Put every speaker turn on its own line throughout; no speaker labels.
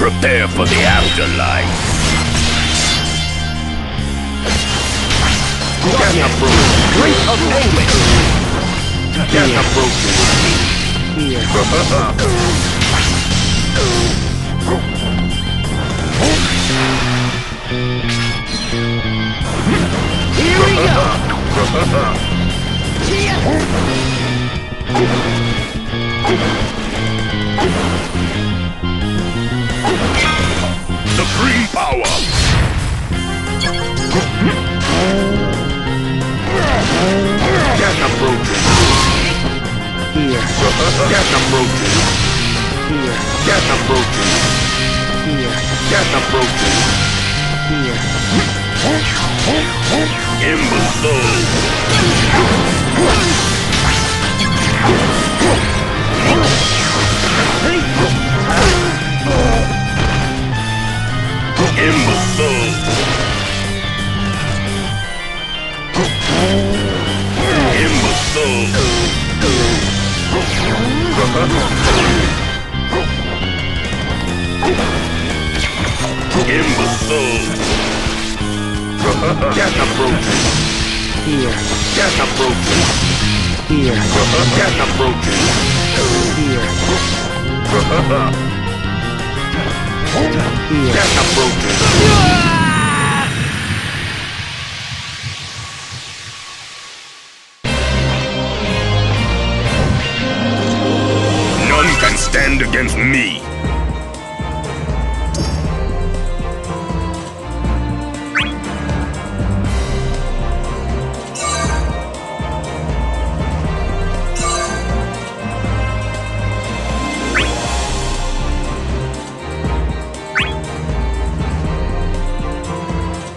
Prepare for the afterlife.
Gas approach.
Drink of anguish.
Gas approach.
Here. Here we go. Here.
Gas approach.
Here.
Gas approach.
Here.
Gas approach.
Here.
Imbecile. Imbecile. Imbecile. Imbecile!
Death approaches!
Here.
Death approaches!
Here.
Death approaches!
Here. Death approaches! Here.
Death approaches! turned against me.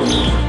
you